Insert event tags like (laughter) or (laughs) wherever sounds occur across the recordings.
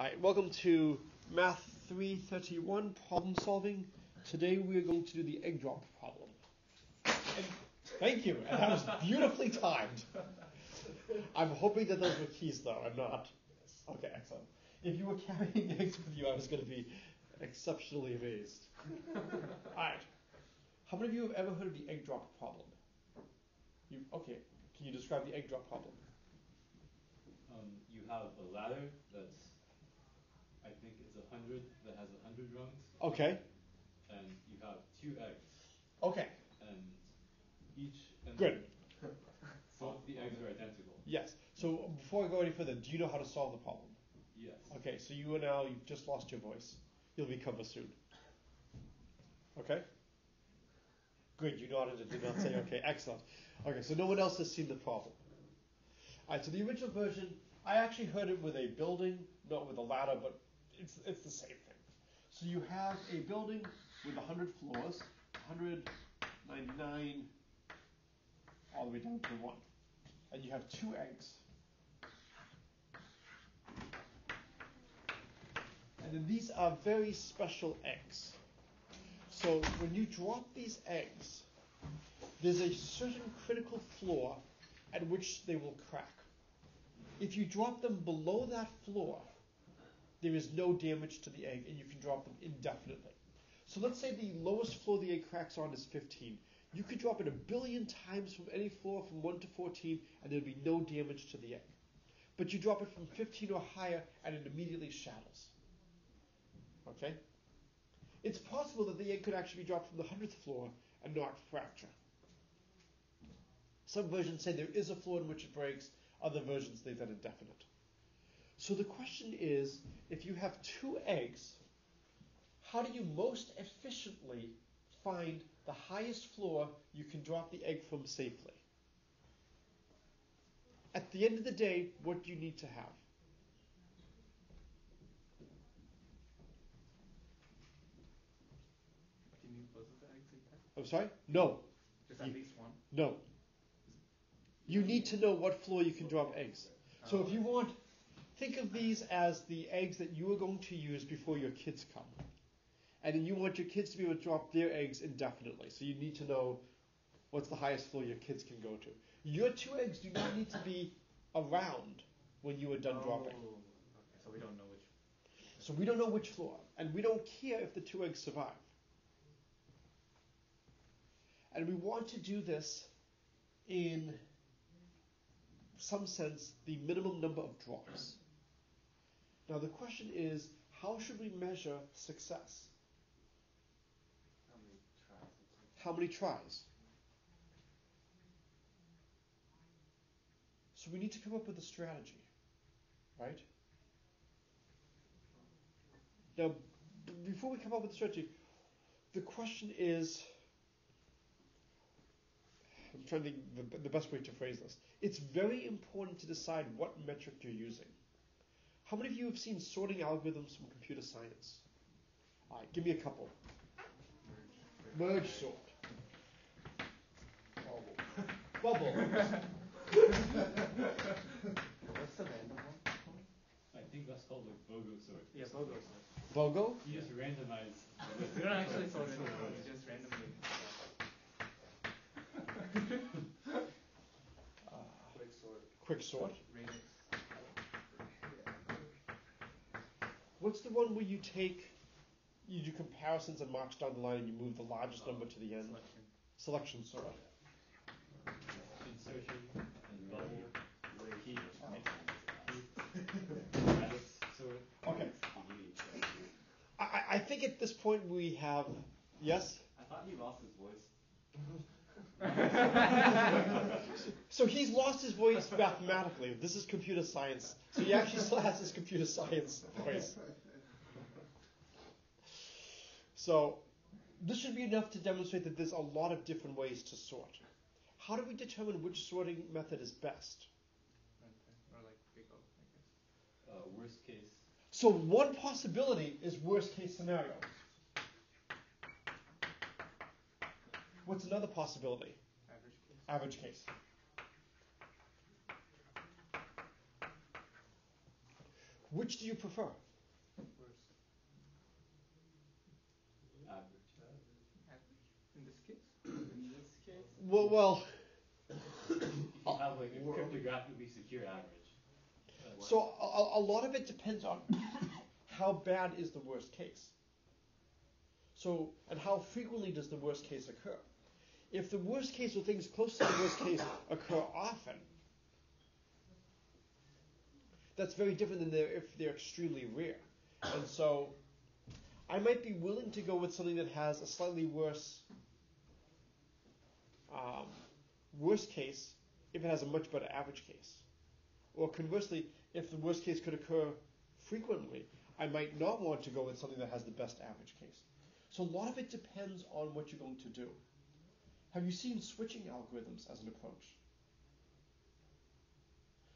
All right, welcome to Math 331 problem solving. Today we are going to do the egg drop problem. And thank you, and that was beautifully timed. I'm hoping that those were keys though, I'm not. Okay, excellent. If you were carrying (laughs) eggs with you, I was going to be exceptionally amazed. All right. How many of you have ever heard of the egg drop problem? You okay? Can you describe the egg drop problem? Um, you have a ladder that's, I think it's a hundred that has a hundred rungs, Okay. and you have two eggs, Okay. and each and Good. (laughs) both the eggs are identical. Yes. So before I go any further, do you know how to solve the problem? Yes. Okay. So you are now you've just lost your voice. You'll recover soon. Okay. Good. You nodded and did not say okay. (laughs) Excellent. Okay. So no one else has seen the problem. All right. So the original version, I actually heard it with a building, not with a ladder, but it's it's the same thing. So you have a building with 100 floors, 199 all the way down to one, and you have two eggs. And then these are very special eggs. So when you drop these eggs, there's a certain critical floor at which they will crack. If you drop them below that floor, there is no damage to the egg and you can drop them indefinitely. So let's say the lowest floor the egg cracks on is 15. You could drop it a billion times from any floor from 1 to 14 and there'd be no damage to the egg. But you drop it from 15 or higher and it immediately shatters. Okay? It's possible that the egg could actually be dropped from the 100th floor and not fracture. Some versions say there is a floor in which it breaks, other versions leave that indefinite. So the question is if you have two eggs, how do you most efficiently find the highest floor you can drop the egg from safely? At the end of the day, what do you need to have? Do you need both of the eggs like that? I'm sorry? No. Just at You- least one? No. You need to know what floor you can drop eggs. So if you want, think of these as the eggs that you are going to use before your kids come. And then you want your kids to be able to drop their eggs indefinitely. So you need to know what's the highest floor your kids can go to. Your two eggs do not need to be around when you are done oh, dropping. Oh, Okay, so we don't know which. So we don't know which floor, and we don't care if the two eggs survive. And we want to do this in some sense the minimum number of drops. Now the question is, how should we measure success? How many tries? How many tries? So we need to come up with a strategy, right? Now, b- before we come up with a strategy, the question is I'm trying to think the, the best way to phrase this. It's very important to decide what metric you're using. How many of you have seen sorting algorithms from computer science? All right, give me a couple. Merge sort. Bubble. (laughs) Bubble. What's the random one? I think that's called like BOGO sort. Yeah, BOGO. sort. BOGO? You just randomize. (laughs) the list don't actually sorts sort it, of we rows. just randomly. (laughs) Quick sort. Quick sort. Radix. What's the one where you take, you do comparisons and march down the line and you move the largest number to the end? Selection. Selection sort. Insertion and bubble. Heap. Alright. Radix sort. Okay. I, I- I think at this point we have, yes? I thought he lost his voice. (laughs) So he's lost his voice mathematically. This is computer science. So he actually still has his computer science voice. So this should be enough to demonstrate that there's a lot of different ways to sort. How do we determine which sorting method is best? Or like big O, I Uh, worst case. So one possibility is worst case scenario. What's another possibility? Average case. Average case. Which do you prefer? In this case, Well, well, If you have like a Or- cryptographically secure average. so a, a a lot of it depends on (laughs) how bad is the worst case. So, and how frequently does the worst case occur? If the worst case or things close to the worst case (coughs) occur often, that's very different than they're, if they're extremely rare. And so, I might be willing to go with something that has a slightly worse, um, worst case if it has a much better average case. Or conversely, if the worst case could occur frequently, I might not want to go with something that has the best average case. So a lot of it depends on what you're going to do. Have you seen switching algorithms as an approach?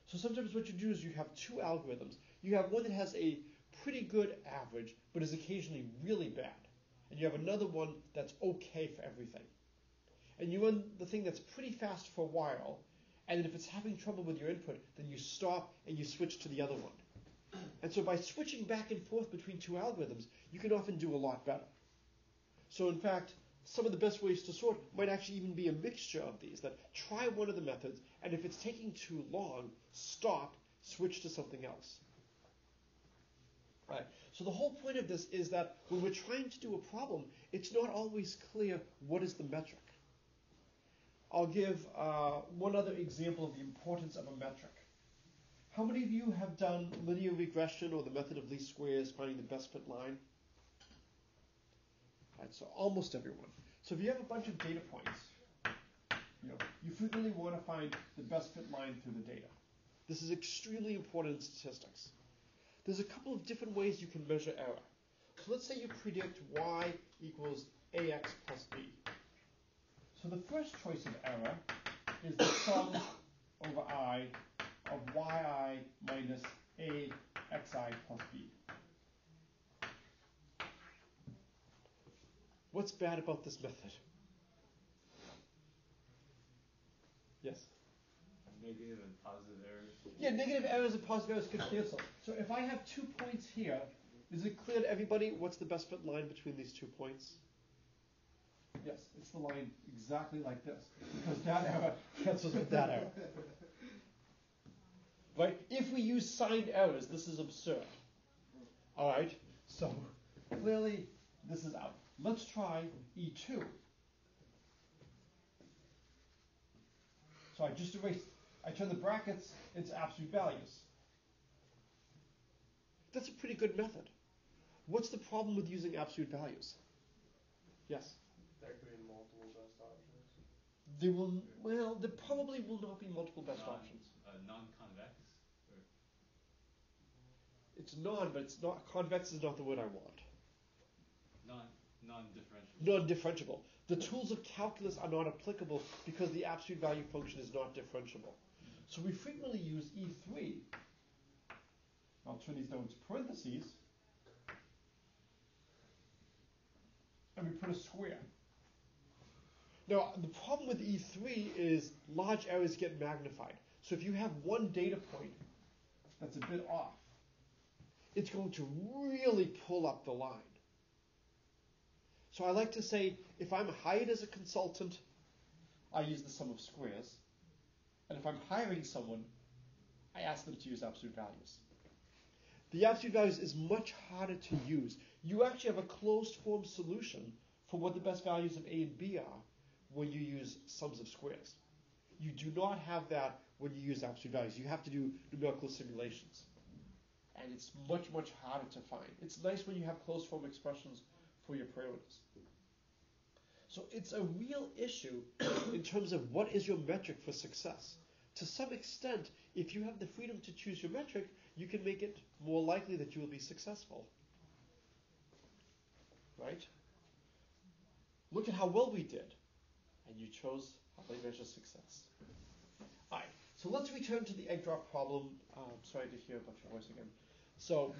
So sometimes what you do is you have two algorithms. You have one that has a pretty good average, but is occasionally really bad. And you have another one that's okay for everything. And you run the thing that's pretty fast for a while, and if it's having trouble with your input, then you stop and you switch to the other one. And so by switching back and forth between two algorithms, you can often do a lot better. So in fact, some of the best ways to sort might actually even be a mixture of these. That try one of the methods, and if it's taking too long, stop, switch to something else. Right. So the whole point of this is that when we're trying to do a problem, it's not always clear what is the metric. I'll give uh, one other example of the importance of a metric. How many of you have done linear regression or the method of least squares, finding the best fit line? Right, so almost everyone. So if you have a bunch of data points, you know, you frequently want to find the best fit line through the data. This is extremely important in statistics. There's a couple of different ways you can measure error. So let's say you predict y equals ax plus b. So the first choice of error is the sum over i of yi minus a xi plus b. What's bad about this method? Yes? Negative and positive errors. Yeah, negative errors and positive errors could cancel. So if I have two points here, is it clear to everybody what's the best fit line between these two points? Yes, it's the line exactly like this. Because that error cancels with that error. (laughs) Right? If we use signed errors, this is absurd. Alright? So clearly this is out. Let's try E2. So I just erased, I turn the brackets into absolute values. That's a pretty good method. What's the problem with using absolute values? Yes? there could be multiple best options. There will, well, there probably will not be multiple best Non- options. Uh, non-convex. Or It's non, but it's not, convex is not the word I want. non non-differentiable. Non-differentiable. The tools of calculus are not applicable because the absolute value function is not differentiable. So we frequently use E3. I'll turn these down into parentheses. And we put a square. Now, the problem with E3 is large errors get magnified. So if you have one data point that's a bit off, it's going to really pull up the line. So I like to say if I'm hired as a consultant, I use the sum of squares. And if I'm hiring someone, I ask them to use absolute values. The absolute values is much harder to use. You actually have a closed form solution for what the best values of A and B are when you use sums of squares. You do not have that when you use absolute values. You have to do numerical simulations. And it's much, much harder to find. It's nice when you have closed form expressions for your parameters. So it's a real issue (coughs) in terms of what is your metric for success. To some extent, if you have the freedom to choose your metric, you can make it more likely that you will be successful. Right? Look at how well we did. And you chose how they measure success. Alright, so let's return to the egg drop problem. Uh, sorry to hear about your voice again. So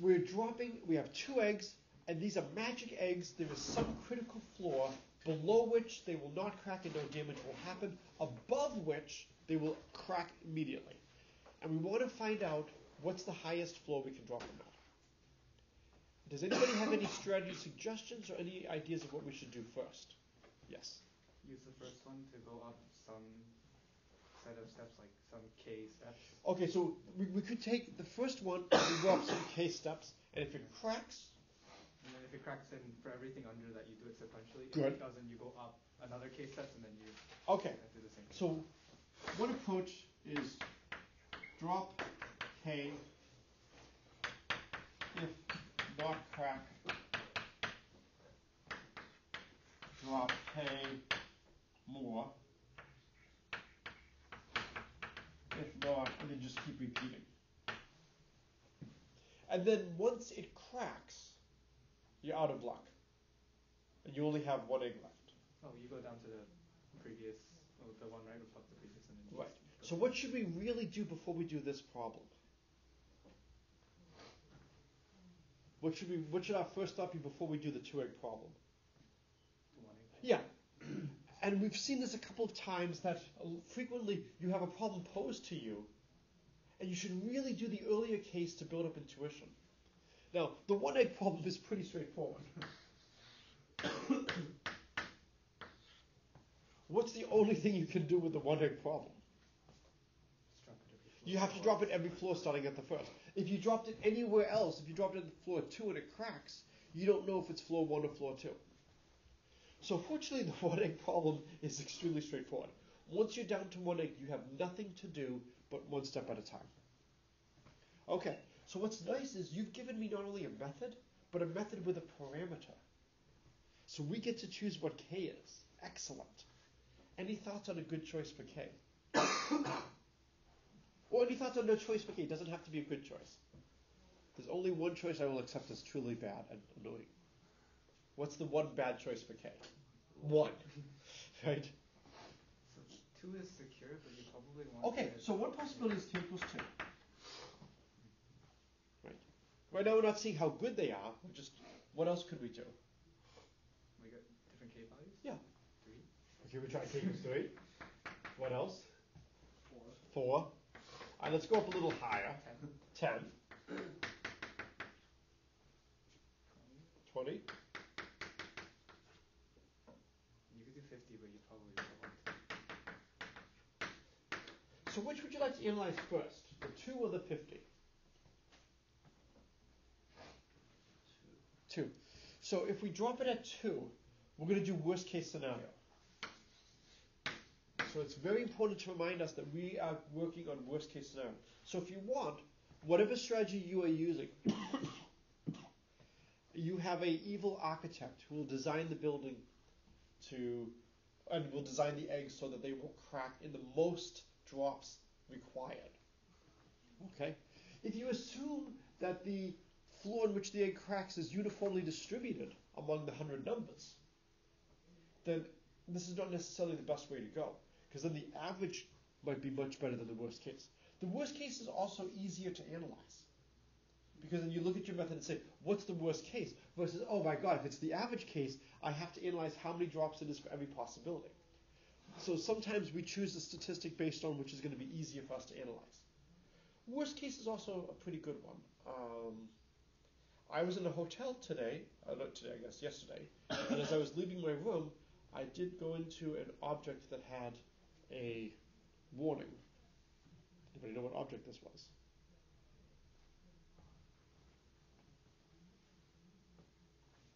we're dropping, we have two eggs, and these are magic eggs. There is some critical floor below which they will not crack and no damage will happen, above which they will crack immediately. And we want to find out what's the highest floor we can drop them at. Does anybody have any strategy suggestions or any ideas of what we should do first? Yes. Use the first one to go up some set of steps, like some K steps. Okay, so we, we could take the first one and go up some K steps, and if it cracks, And then if it cracks in for everything under that, you do it sequentially. If Good. it doesn't, you go up another K steps and then you okay. do the same. thing. So one approach is drop K if not crack, drop K more, if not, and then just keep repeating. And then once it cracks, you're out of luck. And you only have one egg left. Oh, you go down to the previous, oh, the one right above the previous, and then Right. So what should we really do before we do this problem? What should we? What should our first step be before we do the two egg problem? the one egg. Yeah, (clears throat) and we've seen this a couple of times that uh, frequently you have a problem posed to you, and you should really do the earlier case to build up intuition. Now, the one egg problem is pretty straightforward. (coughs) What's the only thing you can do with the one egg problem? Just drop it every You have to drop it every floor starting at the first. If you dropped it anywhere else, if you dropped it at the floor two and it cracks, you don't know if it's floor one or floor two. So fortunately, (laughs) the one egg problem is extremely straightforward. Once you're down to one egg, you have nothing to do but one step at a time. Okay, so what's nice is you've given me not only a method, but a method with a parameter. So we get to choose what k is. Excellent. Any thoughts on a good choice for k? (coughs) Or any thoughts on no choice for K? It doesn't have to be a good choice. There's only one choice I will accept as truly bad and annoying. What's the one bad choice for K? One. (laughs) right? So two is secure, but you probably want Okay, so what possibility is 2 plus 2? Right. Right now we're not seeing how good they are, we're just, what else could we do? We got different k values? Yeah. 3. Okay, we try k equals 3. What else? 4. 4. Alright, let's go up a little higher. 10. 10. 20. So which would you like to analyze first? The two or the fifty? Two. So if we drop it at two, we're going to do worst case scenario. So it's very important to remind us that we are working on worst case scenario. So if you want, whatever strategy you are using, you have a evil architect who will design the building to, and will design the eggs so that they will crack in the most drops required. Okay? If you assume that the floor in which the egg cracks is uniformly distributed among the hundred numbers, then this is not necessarily the best way to go. Because then the average might be much better than the worst case. The worst case is also easier to analyze. Because then you look at your method and say, what's the worst case? Versus, oh my god, if it's the average case, I have to analyze how many drops it is for every possibility. So sometimes we choose a statistic based on which is going to be easier for us to analyze. Worst case is also a pretty good one. Um, I was in a hotel today, uh, not today, I guess, yesterday, and as I was leaving my room, I did go into an object that had a warning. Anybody know what object this was?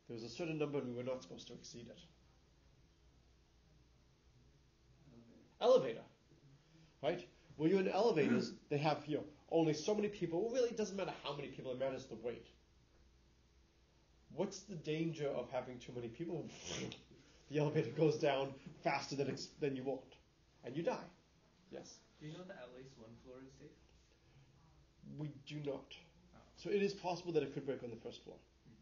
There was a certain number and we were not supposed to exceed it. Elevator. Right? When you're in elevators, (clears throat) they have you know, only so many people. Well, really, it doesn't matter how many people, it matters the weight. What's the danger of having too many people? (laughs) the elevator goes down faster than, ex- than you want, and you die. Yes. Do you know that at least one floor is safe? We do not. Oh. So it is possible that it could break on the first floor. Hmm.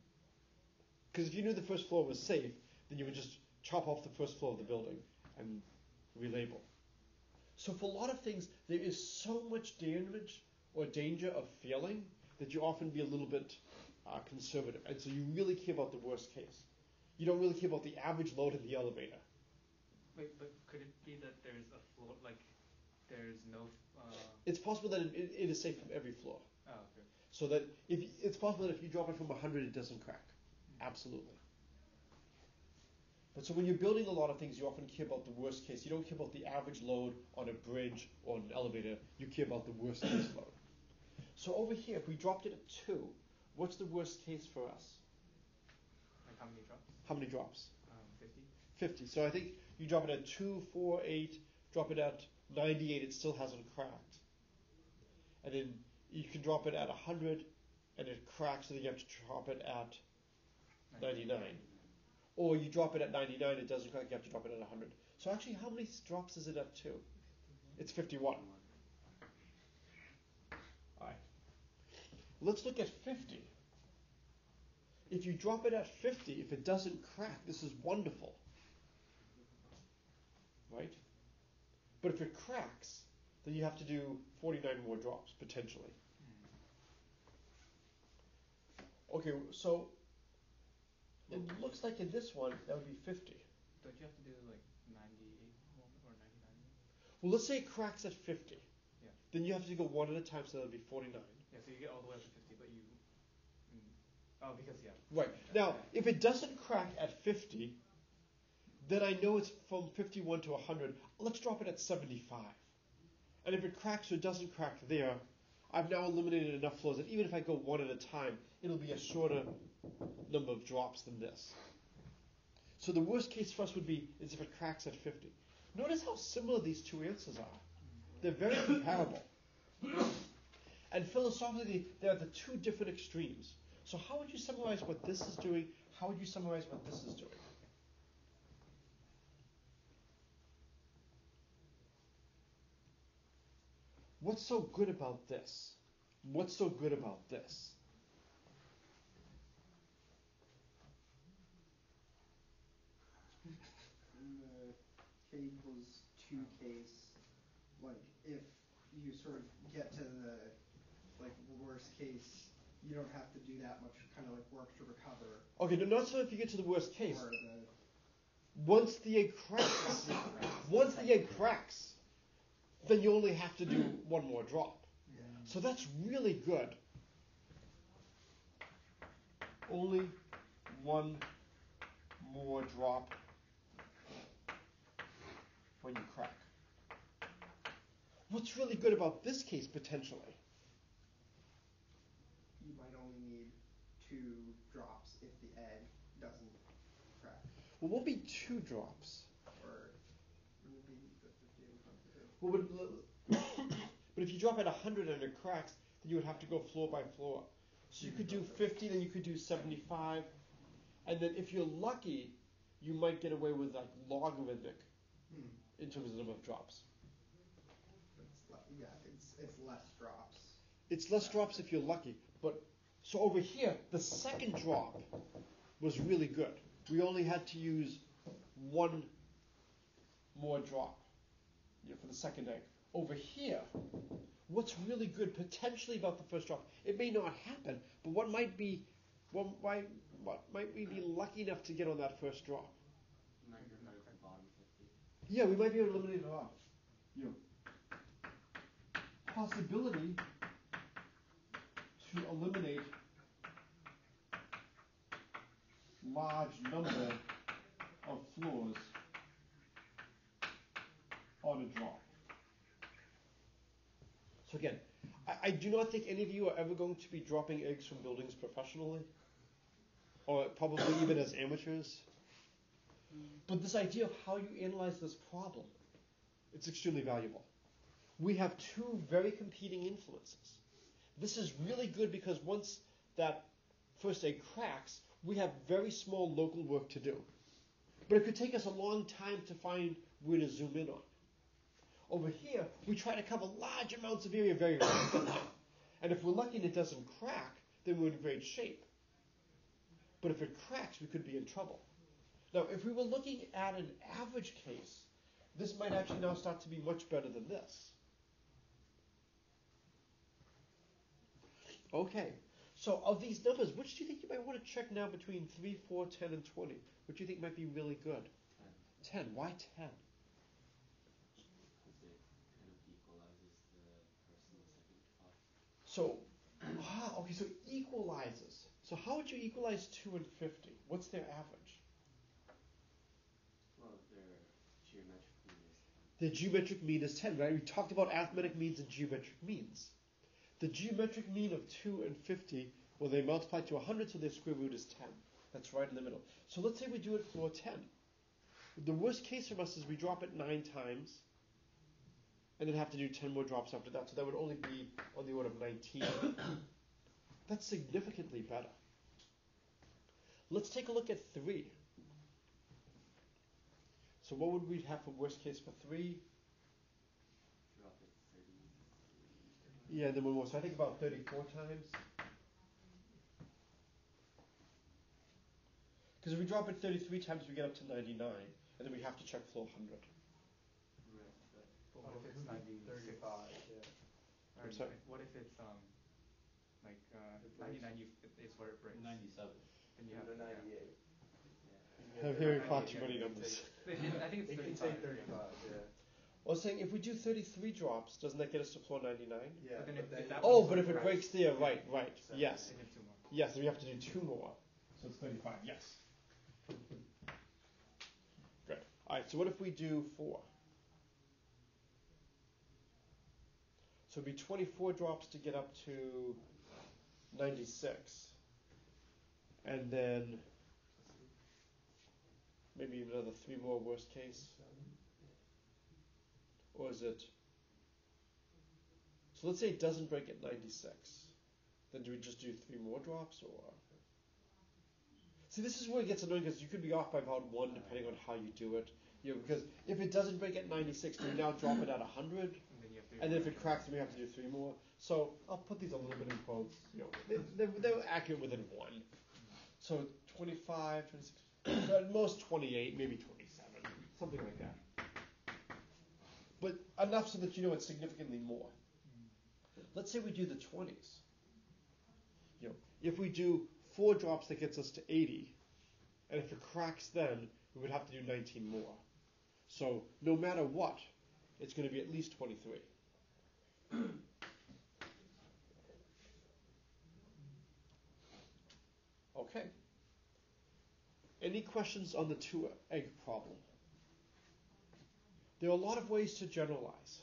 Because if you knew the first floor was safe, then you would just chop off the first floor of the building and relabel. So for a lot of things, there is so much damage or danger of failing that you often be a little bit uh, conservative, and so you really care about the worst case. You don't really care about the average load in the elevator. Wait, but could it be that there's a floor, like, there's no, uh, It's possible that it, it, it is safe from every floor. oh, okay. So that if it's possible that if you drop it from 100, it doesn't crack. Absolutely. But so when you're building a lot of things, you often care about the worst case. You don't care about the average load on a bridge or an elevator. You care about the worst case (coughs) load. So over here, if we dropped it at two, what's the worst case for us? Like how many drops? How many drops? Um, 50. 50. So I think you drop it at 2, 4, 8, drop it at 98, it still hasn't cracked. And then you can drop it at 100 and it cracks, and then you have to drop it at 99. Or you drop it at 99, it doesn't crack, you have to drop it at 100. So actually, how many drops is it at 2? It's 51. Alright. Let's look at 50. If you drop it at 50, if it doesn't crack, this is wonderful. Right? But if it cracks, then you have to do 49 more drops, potentially. Hmm. Okay, so it looks like in this one, that would be 50. Don't you have to do like 98 or 99? Well, let's say it cracks at 50. Yeah. Then you have to go one at a time, so that would be 49. Yeah, so you get all the way up to 50, but you. Mm, oh, because, yeah. Right. Now, if it doesn't crack at 50, then I know it's from 51 to 100. Let's drop it at 75. And if it cracks or doesn't crack there, I've now eliminated enough flows that even if I go one at a time, it'll be a shorter number of drops than this. So the worst case for us would be is if it cracks at 50. Notice how similar these two answers are. They're very comparable. And philosophically, they are the two different extremes. So how would you summarize what this is doing? How would you summarize what this is doing? What's so good about this? What's so good about this? in the k equals two case, like if you sort of get to the like worst case, you don't have to do that much kind of like work to recover. Okay, no, not so if you get to the worst case. Or the Once the egg cracks, (coughs) once the egg cracks, then you only have to do one more drop. yeah. So that's really good. Only one more drop when you crack. What's really good about this case potentially? you might only need two drops if the egg doesn't crack. Well, what would be two drops? Or wouldn't be fifty Well, but, (coughs) but if you drop at 100 and it cracks, then you would have to go floor by floor. So you could do 50, then you could do 75, and then if you're lucky, you might get away with like logarithmic Hmm. In terms of the number of drops. It's le- yeah, it's it's less drops. It's less drops if you're lucky, but so over here, the second drop was really good. We only had to use one more drop you know, for the second egg. Over here, what's really good potentially about the first drop? It may not happen, but what might be, what might, what might we be lucky enough to get on that first drop? Might remove the bottom fifty. Yeah, we might be able to eliminate it off. You possibility to eliminate large number of floors on a drop. So again, I, I do not think any of you are ever going to be dropping eggs from buildings professionally, or probably even as amateurs. But this idea of how you analyze this problem, it's extremely valuable. We have two very competing influences. This is really good because once that first egg cracks, we have very small local work to do. But it could take us a long time to find where to zoom in on. Over here, we try to cover large amounts of area very rapidly. And if we're lucky and it doesn't crack, then we're in great shape. But if it cracks, we could be in trouble. Now, if we were looking at an average case, this might actually now start to be much better than this. Okay, so of these numbers, which do you think you might want to check now between 3, 4, 10, and 20? Which do you think might be really good? 10. Why 10? Because it kind of equalizes the first and the second drop. So, ah, okay, so equalizes. So how would you equalize 2 and 50? What's their average? The geometric mean is 10, right? We talked about arithmetic means and geometric means. The geometric mean of 2 and 50, well, they multiply to 100, so their square root is 10. That's right in the middle. So let's say we do it for 10. The worst case for us is we drop it 9 times, and then have to do 10 more drops after that. So that would only be on the order of 19. (coughs) That's significantly better. Let's take a look at 3. So what would we have for worst case for 3? Drop it thirty. Yeah, then one more. So I think about 34 times. Because if we drop it 33 times, we get up to 99, and then we have to check floor 100. Right, but But what if it's ninety Thirty-five, yeah. I'm sorry? What if it's um, like uh, ninety-nine? You it's where it breaks. ninety-seven. Then you have the yeah. ninety-eight. I'm hearing far too many numbers. I think It it's can thirty-five. take thirty-five, yeah. I was saying if we do 33 drops, doesn't that get us to floor 99? Yeah, But then but if- then. if that Oh, one but if it breaks- breaks there, right, right. So- Yes. Two more. Yes, we have to do two more. So it's 35, yes. Good. Alright, so what if we do four? So it'd be 24 drops to get up to 96. And then maybe even another three more worst case. Or is it? So let's say it doesn't break at 96. Then do we just do three more drops or? See, this is where it gets annoying because you could be off by about one depending on how you do it. You know, because if it doesn't break at 96, do we now drop it at 100? And then you have to. And then if it cracks, then we have to do three more. So I'll put these a little bit in quotes. You know, they, they're, they're accurate within one. So 25, 26, at most 28, maybe 27, something like that. But enough so that you know it's significantly more. Let's say we do the 20s. You know, if we do four drops, that gets us to 80, and if it cracks, then we would have to do 19 more. So no matter what, it's going to be at least 23. (clears throat) Okay. Any questions on the two egg problem? There are a lot of ways to generalize.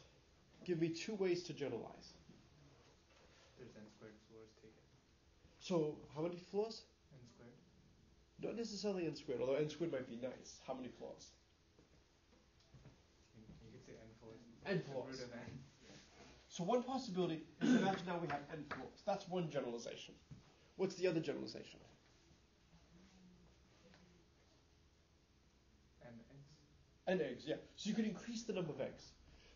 Give me two ways to generalize. There's n squared floors. Take it. So, how many floors? N squared. Not necessarily n squared, although n squared might be nice. How many floors? You, you could say n floors. N floors. Root of n. So one possibility is imagine now we have n floors. That's one generalization. What's the other generalization? N eggs. N eggs, yeah. So you could increase the number of eggs.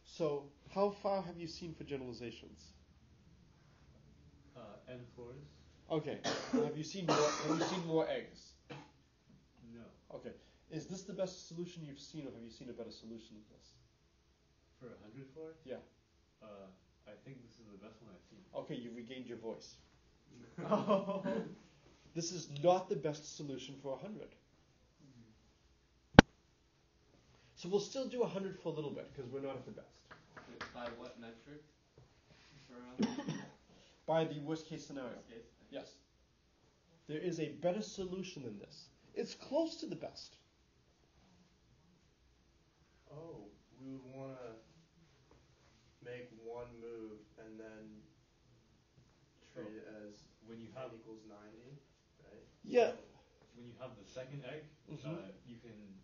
So how far have you seen for generalizations? Uh, N floors? Okay. (coughs) have you seen more have you seen more eggs? No. Okay. Is this the best solution you've seen or have you seen a better solution than this? For a hundred floors? Yeah. Uh, I think this is the best one I've seen. Okay, you've regained your voice. Oh. (laughs) (laughs) This is not the best solution for a 100. So we'll still do 100 for a little bit because we're not at the best. By what metric? (coughs) By the worst case scenario. worst case? Yes. There is a better solution than this. It's close to the best. Oh, we would wanna make one move and then treat it as When you have equals ninety, right? Yeah. when you have the second egg, Mhm. uh, you can.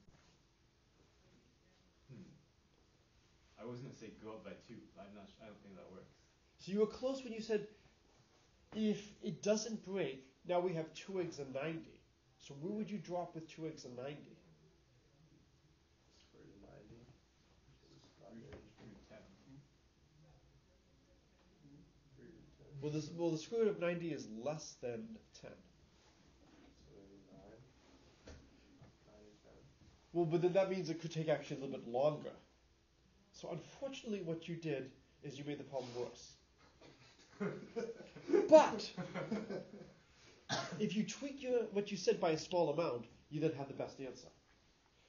I was gonna say go up by two. but I'm not. I don't think that works. So you were close when you said if it doesn't break, now we have two eggs and 90. So where would you drop with two eggs and 90? Square root of ninety. Root, root ten. three root ten, Well, this, well, the square root of 90 is less than 10. so maybe nine. Nine and ten. Well, but then that means it could take actually a little bit longer. So unfortunately, what you did is you made the problem worse. (laughs) but if you tweak your what you said by a small amount, you then have the best answer.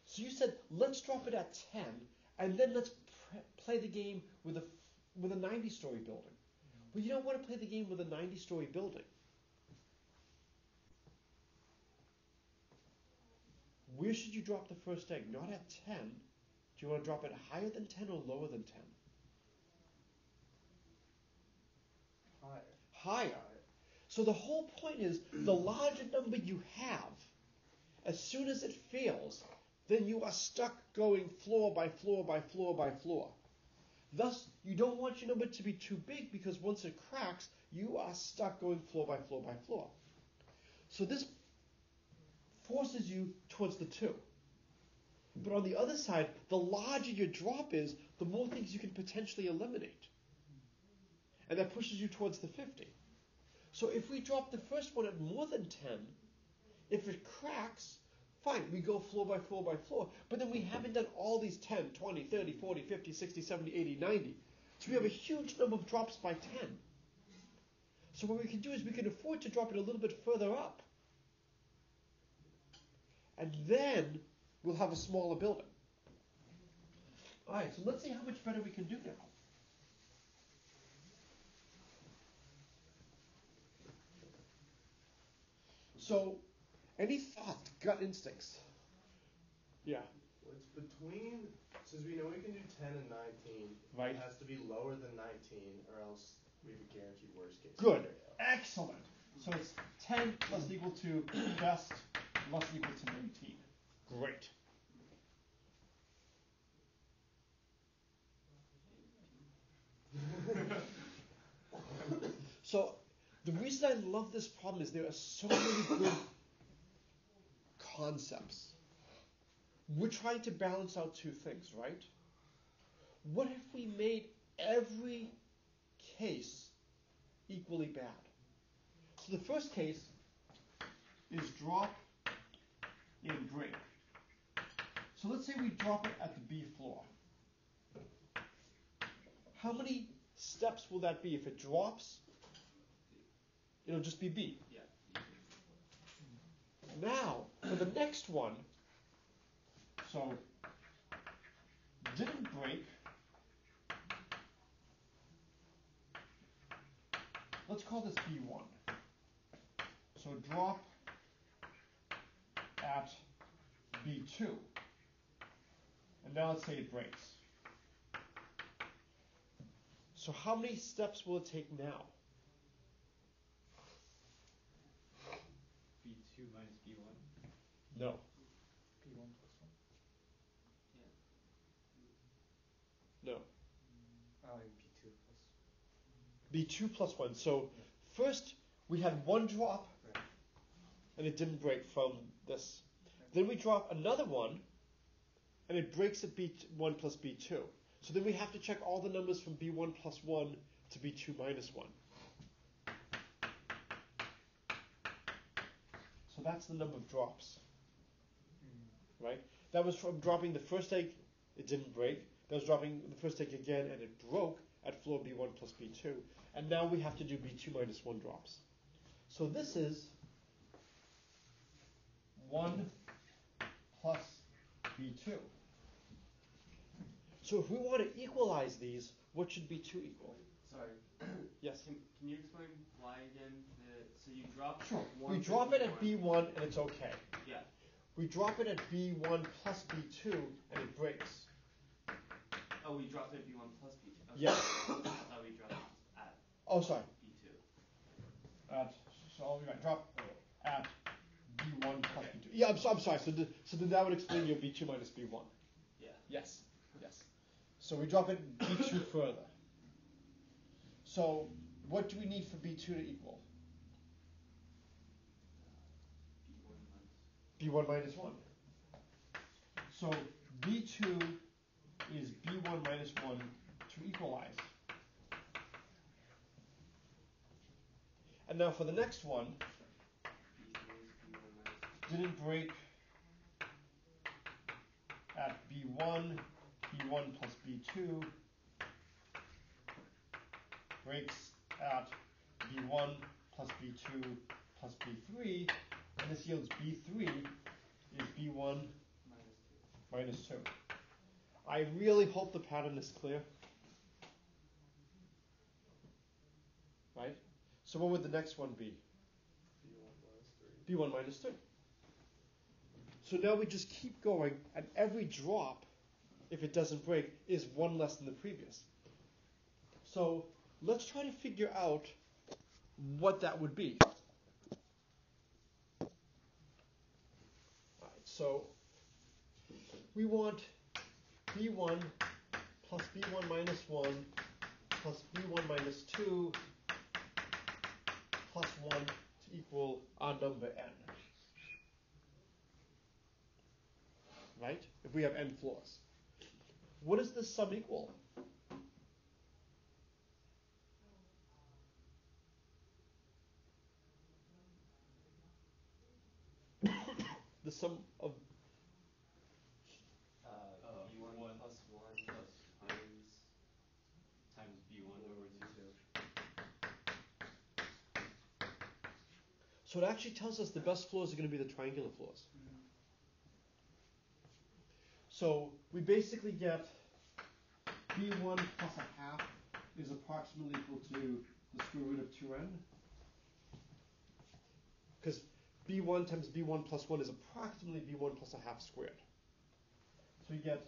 So you said let's drop it at 10, and then let's pr- play the game with a with a 90-story building. Well, you don't want to play the game with a 90-story building. Where should you drop the first egg? Not at 10, Do you want to drop it higher than 10 or lower than 10? Higher. Higher. So the whole point is the (clears throat) larger number you have, as soon as it fails, then you are stuck going floor by floor by floor by floor. Thus, you don't want your number to be too big because once it cracks, you are stuck going floor by floor by floor. So this forces you towards the two. But on the other side, the larger your drop is, the more things you can potentially eliminate. And that pushes you towards the 50. So if we drop the first one at more than 10, if it cracks, fine, we go floor by floor by floor. But then we haven't done all these 10, 20, 30, 40, 50, 60, 70, 80, 90. So we have a huge number of drops by 10. So what we can do is we can afford to drop it a little bit further up. And then we'll have a smaller building. Alright, so let's see how much better we can do now. So, any thoughts, gut instincts? Yeah, Well, it's between, since we know we can do 10 and 19, Right. it has to be lower than 19, or else we have a guaranteed worst case. Good. scenario. excellent. So it's 10 plus equal to (clears throat) best less equal to 19. Great. (laughs) so the reason I love this problem is there are so many good concepts. We're trying to balance out two things, right? What if we made every case equally bad? So the first case is drop and break. So let's say we drop it at the B floor. How many steps will that be? If it drops, it'll just be B. Yeah. Now, for the next one, so didn't break. Let's call this B1. So drop at B2. And now let's say it breaks. So how many steps will it take now? B2 minus B1. No. B1 plus 1. Yeah. No. Oh, and B2 plus. B2 plus 1. So first we had one drop Right. and it didn't break from this. Then we drop another one and it breaks at B1 plus B2. So then we have to check all the numbers from B1 plus 1 to B2 minus 1. So that's the number of drops, Mm. right? That was from dropping the first egg, it didn't break. That was dropping the first egg again and it broke at floor B1 plus B2. And now we have to do B2 minus 1 drops. So this is 1 plus B2. So if we want to equalize these, what should be 2 equal? Sorry. (clears throat) Yes. Can, can you explain why again? The, so you drop Sure. one. We drop it at B1. B1 and it's okay. Yeah. We drop it at B1 plus B2 and it breaks. Oh, we dropped it at B1 plus B2. Okay. Yeah. (coughs) I thought we dropped it at Oh, sorry. B2. At, so all we got drop at B1 plus Okay. B2. Yeah, I'm, so, I'm sorry. So, the, so then that would explain your B2 minus B1. Yeah. Yes, yes. So we drop it B2 (coughs) further. So what do we need for B2 to equal? B1. B1 minus So B2 is B1 minus 1 to equalize. And now for the next one, B2 is B1 minus. didn't break at B1, B1 plus B2, breaks at B1 plus B2 plus B3, and this yields B3 is B1 Minus 2. minus 2. I really hope the pattern is clear. Right? So what would the next one be? B1 minus 3. B1 minus 2. So now we just keep going, and every drop if it doesn't break, is one less than the previous. So let's try to figure out what that would be. So we want b1 plus b1 minus 1 plus b1 minus 2 plus 1 to equal our number n. Right? If we have n floors. What does this sum equal? the sum of Uh, B one one plus one plus times times B one one over over two. two. so it actually tells us the best floors are going to be the triangular floors. So we basically get b1 plus a half is approximately equal to the square root of 2n. Because b1 times b1 plus 1 is approximately b1 plus a half squared. So we get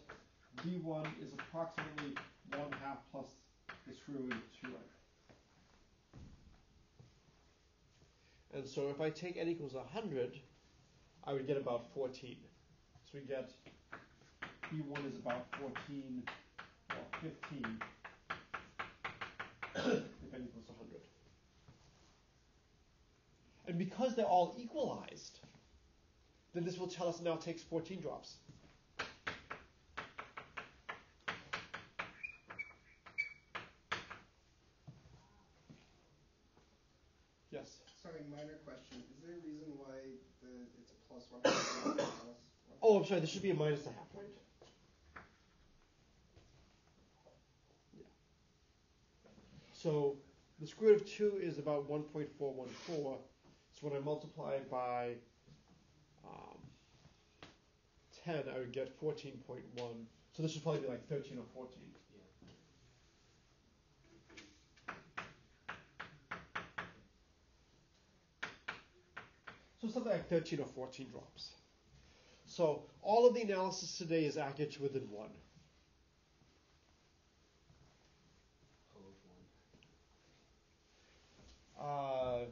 b1 is approximately 1 half plus the square root of 2n. And so if I take n equals 100, I would get about 14. So we get b1 is about 14 or 15 (coughs) if n equals 100. And because they're all equalized, then this will tell us now it takes 14 drops. Yes. Sorry, minor question. Is there a reason why the it's a plus one half and not a minus one? (coughs) Oh, I'm sorry, this should be a minus a half, right? Yeah. So the square root of 2 is about 1.414. So when I multiply by um, 10, I would get 14.1. So this would probably be like 13 or 14. Yeah. So something like 13 or 14 drops. So all of the analysis today is accurate within 1. O of one. Uh,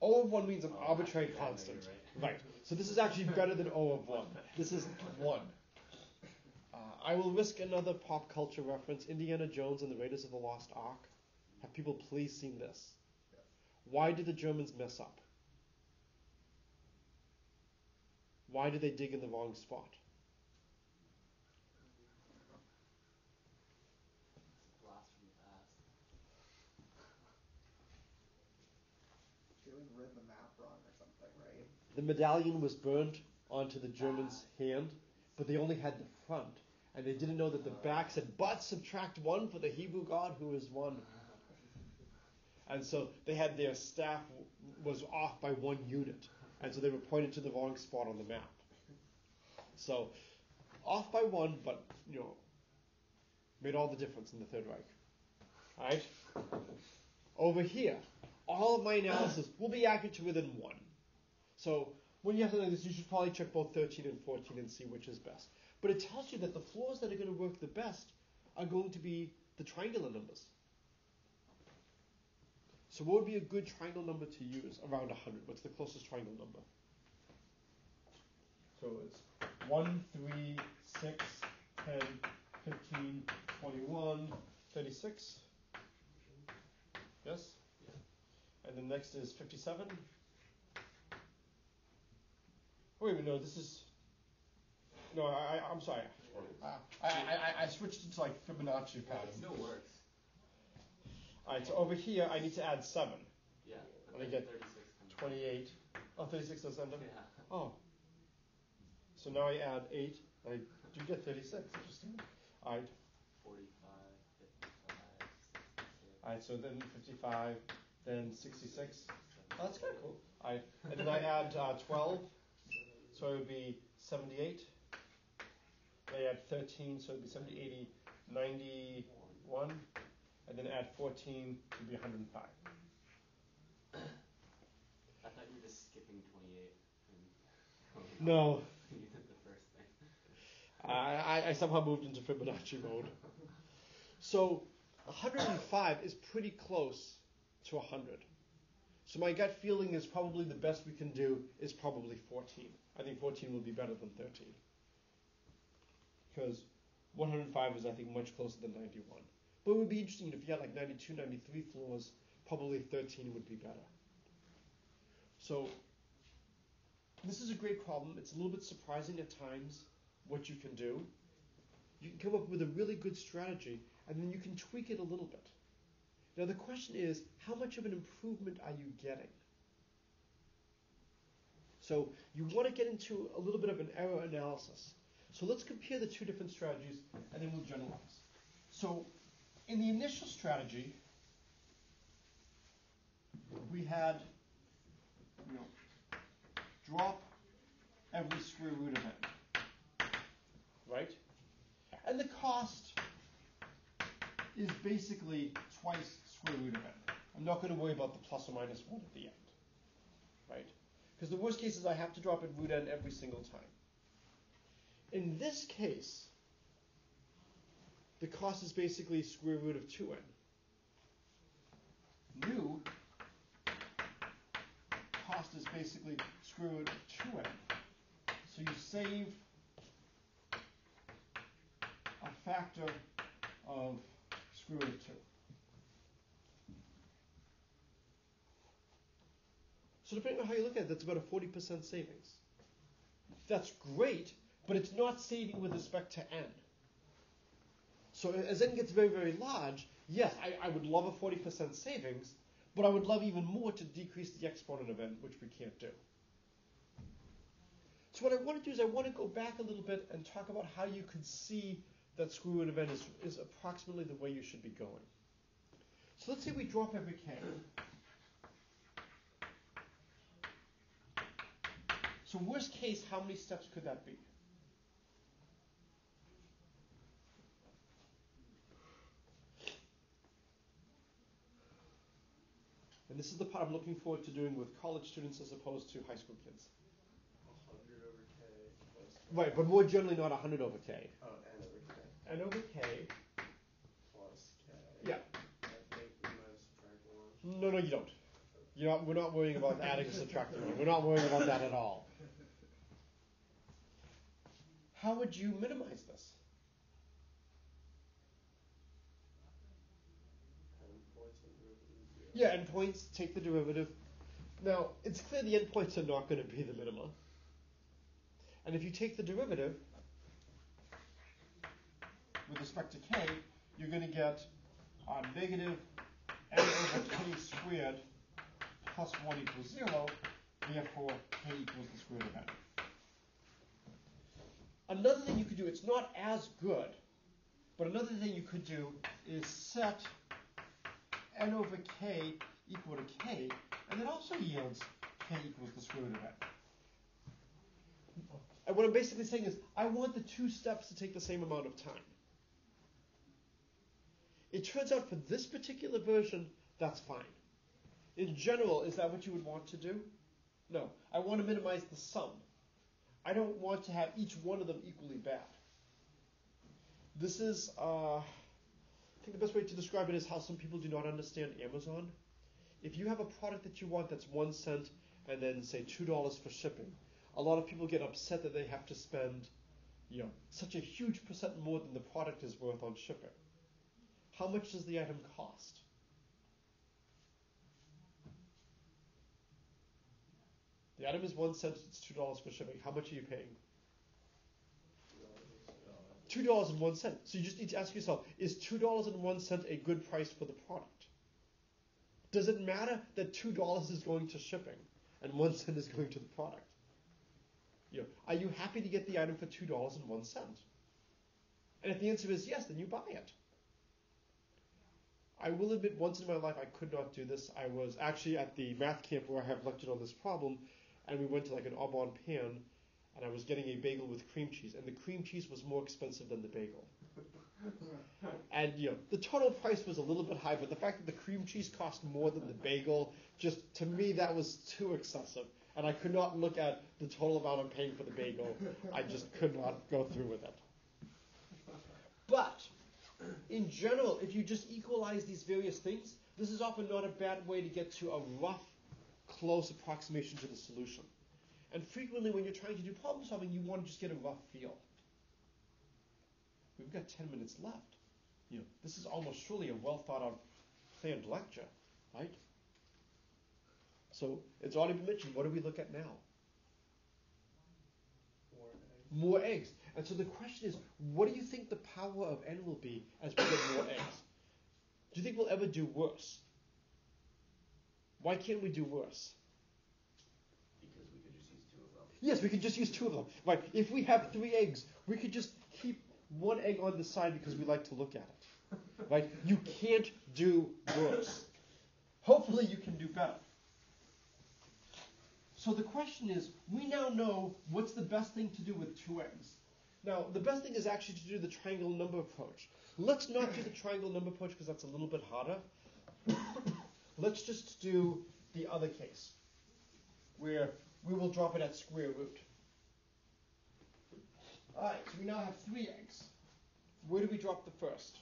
O of 1 means an Oh, arbitrary constant. right. Right. So this is actually better than O of 1. This is 1. Uh, I will risk another pop culture reference Indiana Jones and the Raiders of the Lost Ark. Have people please seen this? Why did the Germans mess up? Why did they dig in the wrong spot? Blast from the past. They like read the map wrong or something, right? The medallion was burned onto the German's hand, but they only had the front. And they didn't know that the back said, but subtract one for the Hebrew God who is one. And so they had their staff was off by one unit. And so they were pointed to the wrong spot on the map. So off by one, but you know, made all the difference in the Third Reich. Alright? Over here, all of my analysis will be accurate to within one. So when you have something like this, you should probably check both 13 and 14 and see which is best. But it tells you that the floors that are going to work the best are going to be the triangular numbers. So what would be a good triangle number to use around 100? What's the closest triangle number? So it's 1, 3, 6, 10, 15, 21, 36. Yes? And the next is 57. Wait a minute, no, this is. No, I, I, I'm sorry. Uh, I, I, I, I switched into like Fibonacci pattern. It still works. Alright, so over here I need to add 7. Yeah. Let me get 36 28. Oh, 36 does end up. Yeah. Oh. So now I add 8. I do get 36. Interesting. Alright, 45, 55, 66, alright, so then 55, then 66. Oh, that's kind of cool. Alright, and then I (laughs) add uh, 12, so it would be 78. I add 13, so it would be 70, 80, 91. And then add 14 it would be 105. I thought you were just skipping 28 and (laughs) No, (laughs) you did the first thing. I, I somehow moved into Fibonacci mode. So 105 is pretty close to 100. So my gut feeling is probably the best we can do is probably 14. I think 14 will be better than 13. Because 105 is, I think, much closer than 91. But it would be interesting if you had like 92, 93 floors, probably 13 would be better. So this is a great problem. It's a little bit surprising at times what you can do. You can come up with a really good strategy, and then you can tweak it a little bit. Now the question is, how much of an improvement are you getting? So you want to get into a little bit of an error analysis. So let's compare the two different strategies, and then we'll generalize. So in the initial strategy, we had you know, drop every square root of n. Right? And the cost is basically twice square root of n. I'm not going to worry about the plus or minus 1 at the end. Right? Because the worst case is I have to drop at root n every single time. In this case, the cost is basically square root of 2n. New cost is basically square root of 2n. So you save a factor of square root of 2. So depending on how you look at it, that's about a 40% savings. That's great, but it's not saving with respect to n. So as n gets very, very large, yes, I, I would love a 40% savings, but I would love even more to decrease the exponent of n, which we can't do. So what I want to do is I want to go back a little bit and talk about how you could see that square root of n is, is approximately the way you should be going. So let's say we drop every k. So worst case, how many steps could that be? And this is the part I'm looking forward to doing with college students as opposed to high school kids. 100 over k plus. Right, but more generally not 100 over k. Oh, n over k N over k. plus k. Yeah. I think we might subtract one. No, no, you don't. You're not, we're not worrying about adding or subtracting. We're not worrying about that at all. How would you minimize this? Endpoints and derivatives zero. Yeah, endpoints, take the derivative. Now, it's clear the endpoints are not going to be the minima. And if you take the derivative with respect to k, you're going to get uh, negative n over k squared plus 1 equals 0, therefore k equals the square root of n. Another thing you could do, it's not as good, but another thing you could do is set n over k equal to k, and that also yields k equals the square root of n. And what I'm basically saying is, I want the two steps to take the same amount of time. It turns out for this particular version, that's fine. In general, is that what you would want to do? No. I want to minimize the sum. I don't want to have each one of them equally bad. This is, uh, I think the best way to describe it is how some people do not understand Amazon. If you have a product that you want that's one cent and then say two dollars for shipping, a lot of people get upset that they have to spend, you know, such a huge percent more than the product is worth on shipping. How much does the item cost? The item is one cent, it's two dollars for shipping. How much are you paying? Two dollars and one cent. So you just need to ask yourself, is two dollars and one cent a good price for the product? Does it matter that two dollars is going to shipping and one cent is going to the product? You know, are you happy to get the item for two dollars and one cent? And if the answer is yes, then you buy it. I will admit, once in my life, I could not do this. I was actually at the math camp where I have lectured on this problem, and we went to like an Au Pan, and I was getting a bagel with cream cheese, and the cream cheese was more expensive than the bagel. (laughs) And you know, the total price was a little bit high, but the fact that the cream cheese cost more than the bagel, just to me, that was too excessive. And I could not look at the total amount I'm paying for the bagel. I just could not go through with it. But in general, if you just equalize these various things, this is often not a bad way to get to a rough, close approximation to the solution. And frequently, when you're trying to do problem solving, you want to just get a rough feel. We've got 10 minutes left. You know, this is almost surely a well thought out, planned lecture, right? So it's already been mentioned. What do we look at now? More eggs. More eggs. And so the question is, what do you think the power of n will be as we get more eggs? Do you think we'll ever do worse? Why can't we do worse? Because we could just use two of them. Yes, we could just use two of them. Right. If we have three eggs, we could just keep one egg on the side because we like to look at it. Right? You can't do worse. Hopefully you can do better. So the question is, we now know what's the best thing to do with two eggs. Now, the best thing is actually to do the triangle number approach. Let's not do the triangle number approach because that's a little bit harder. Let's just do the other case, where we will drop it at square root. Alright, so we now have three eggs. Where do we drop the first?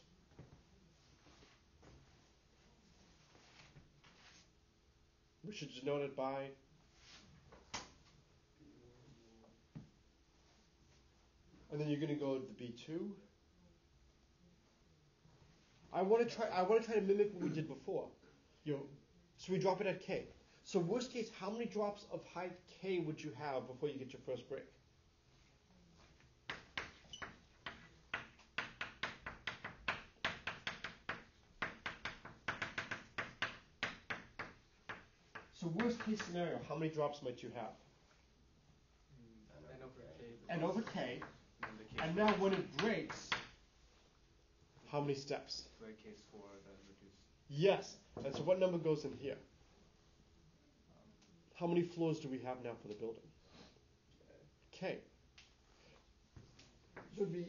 Which is it by and then you're going to go to the B2. I want to try. I want to try to mimic what we did before. You know, so we drop it at K. So worst case, how many drops of height K would you have before you get your first break? So worst case scenario, how many drops might you have? N over K. Over K. And And now when it breaks, how many steps? break case four, then. Yes. And so what number goes in here? How many floors do we have now for the building? K. So it would be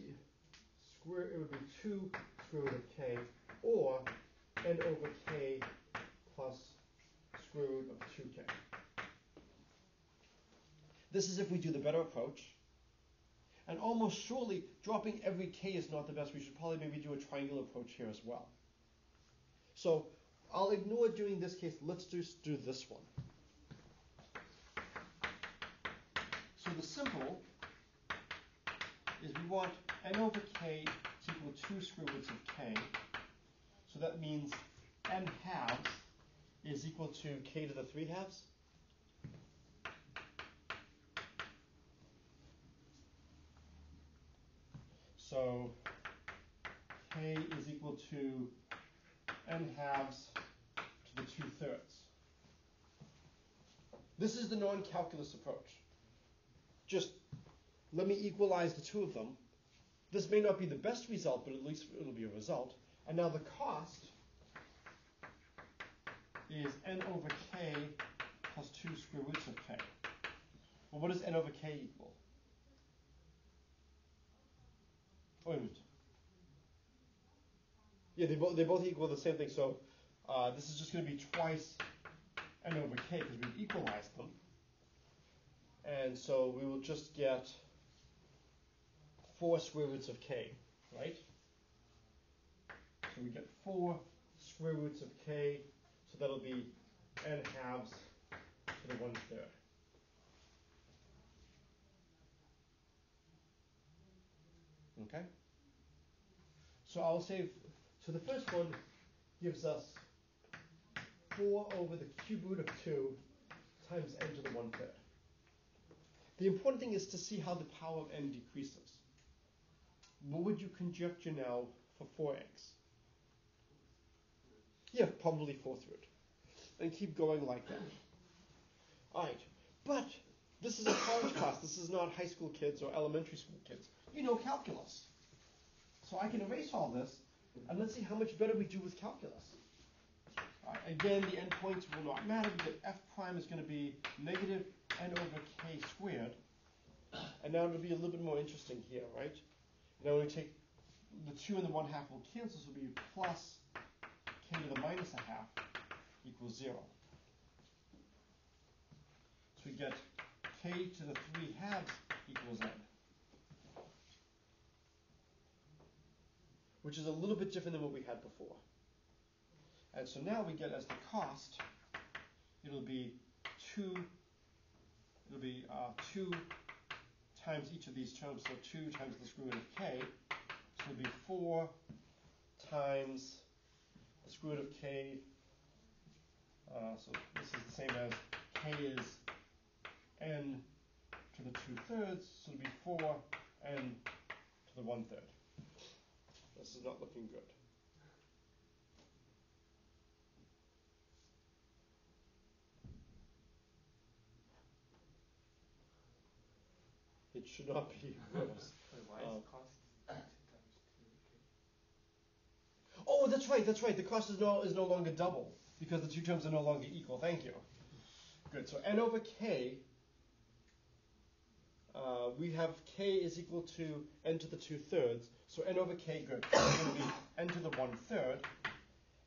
square. It would be two square root of K, or n over K plus square root of two K. This is if we do the better approach. And almost surely dropping every K is not the best. We should probably maybe do a triangle approach here as well. So I'll ignore doing this case. Let's just do this one. So the simple is we want n over k is equal to 2 square roots of k. So that means n halves is equal to k to the 3 halves. So k is equal to n halves to the 2 thirds. This non-calculus approach. Just let me equalize the two of them. This may not be the best result, but at least it'll be a result. And now the cost is n over k plus 2 square roots of k. Well, what does n over k equal? Wait a minute. Yeah, they, bo- they both equal the same thing. So uh, this is just going to be twice n over k because we've equalized them. And so we will just get 4 square roots of k, right? So we get 4 square roots of k, so that'll be n halves to the 1 third. Okay? So I'll say, so the first one gives us 4 over the cube root of 2 times n to the 1 third. The important thing is to see how the power of n decreases. What would you conjecture now for 4x? Yeah, probably fourth root. And keep going like that. Alright, but this is a college class. This is not high school kids or elementary school kids. You know calculus. So I can erase all this, and let's see how much better we do with calculus. Alright, again, the endpoints will not matter, but f prime is going to be negative n over k squared. And now it'll be a little bit more interesting here, right? Now when we take the 2 and the 1 half will cancel, so it'll be plus k to the minus a half equals 0. So we get k to the 3 halves equals n. which is a little bit different than what we had before. And so now we get as the cost, it'll be 2, it'll be uh, 2 times each of these terms, so 2 times the square root of k, so it'll be 4 times the square root of k, uh, so this is the same as k is n to the 2 thirds, so it'll be 4 n to the 1 third. This is not looking good. It should not be worse. Why Um, is cost times two? Okay. Oh, that's right, that's right. The cost is no, is no longer double because the two terms are no longer equal. Thank you. Good. So n over k, uh, we have k is equal to n to the two thirds. So n over k, good. So it's going to be n to the one third.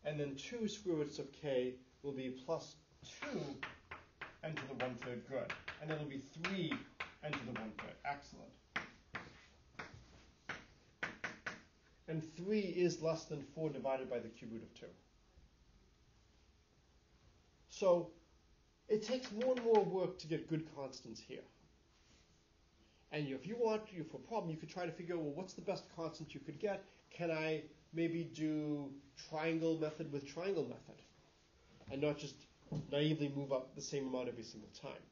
And then two square roots of k will be plus 2 n to the one third, good. And then it'll be 3 n to the one third. Excellent. And 3 is less than 4 divided by the cube root of 2. So it takes more and more work to get good constants here. And if you want, you for a problem, you could try to figure out, well, what's the best constant you could get? Can I maybe do triangle method with triangle method? And not just naively move up the same amount every single time.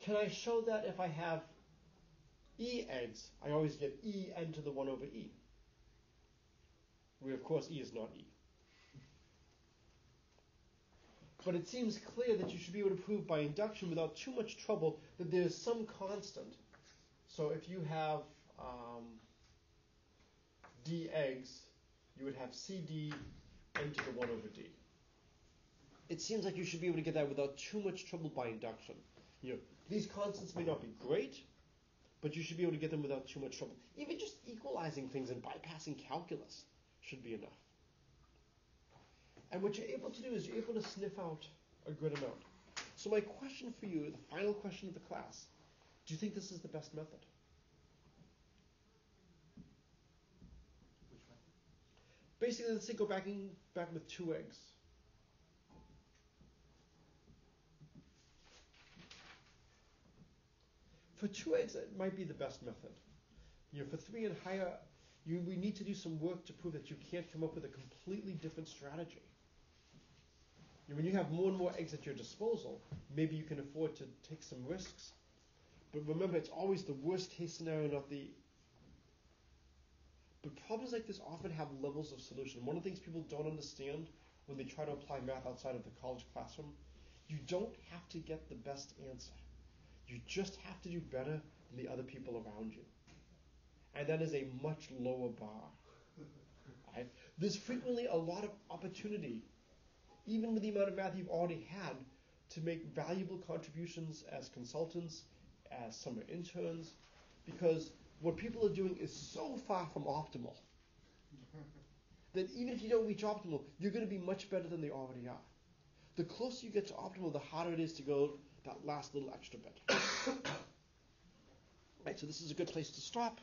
Can I show that if I have e eggs, I always get e n to the 1 over e? Where of course e is not e. But it seems clear that you should be able to prove by induction without too much trouble that there's some constant. So if you have um, d eggs, you would have cd n to the 1 over d. It seems like you should be able to get that without too much trouble by induction. You know, these constants may not be great, but you should be able to get them without too much trouble. Even just equalizing things and bypassing calculus should be enough. And what you're able to do is you're able to sniff out a good amount. So my question for you, the final question of the class, do you think this is the best method? Which one? Basically, let's say go back in, back with two eggs. For two eggs, it might be the best method. You know, for three and higher, you, we need to do some work to prove that you can't come up with a completely different strategy. You know, when you have more and more eggs at your disposal, maybe you can afford to take some risks. But remember, it's always the worst case scenario, not the but problems like this often have levels of solution. One of the things people don't understand when they try to apply math outside of the college classroom, you don't have to get the best answer. You just have to do better than the other people around you. And that is a much lower bar. Right? There's frequently a lot of opportunity, even with the amount of math you've already had, to make valuable contributions as consultants, as summer interns, because what people are doing is so far from optimal (laughs) that even if you don't reach optimal, you're going to be much better than they already are. The closer you get to optimal, the harder it is to go that last little extra bit. (coughs) right, so this is a good place to stop.